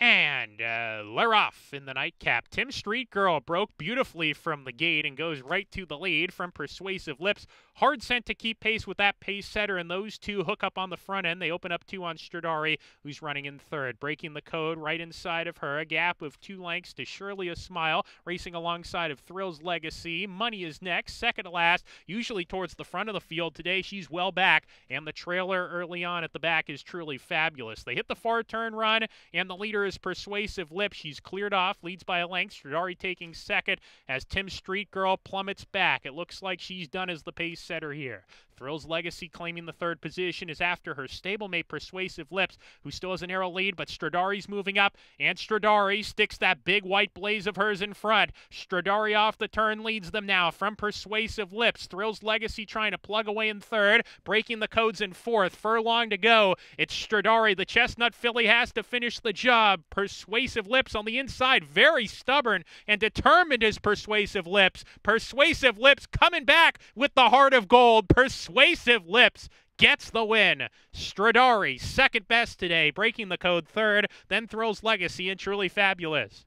And uh, they're off in the nightcap. Tim Street Girl broke beautifully from the gate and goes right to the lead from Persuasive Lips. Hard sent to keep pace with that pace setter, and those two hook up on the front end. They open up two on Stradari, who's running in third. Breaking the code right inside of her. A gap of two lengths to Shirley a Smile, racing alongside of Thrills Legacy. Money is next, second to last, usually towards the front of the field. Today she's well back, and the trailer early on at the back is truly fabulous. They hit the far turn run, and the leader is Persuasive Lip. She's cleared off, leads by a length. Stradari taking second as Tim Street Girl plummets back. It looks like she's done as the pace setter here. Thrills Legacy claiming the third position is after her stablemate Persuasive Lips, who still has an arrow lead, but Stradari's moving up, and Stradari sticks that big white blaze of hers in front. Stradari off the turn leads them now from Persuasive Lips. Thrills Legacy trying to plug away in third, breaking the codes in fourth. Furlong to go. It's Stradari. The Chestnut filly has to finish the job. Persuasive Lips on the inside, very stubborn and determined as Persuasive Lips. Persuasive Lips coming back with the heart of gold. Persuasive Persuasive Lips gets the win. Stradari, second best today, breaking the code third, then Thrills Legacy and Truly Fabulous.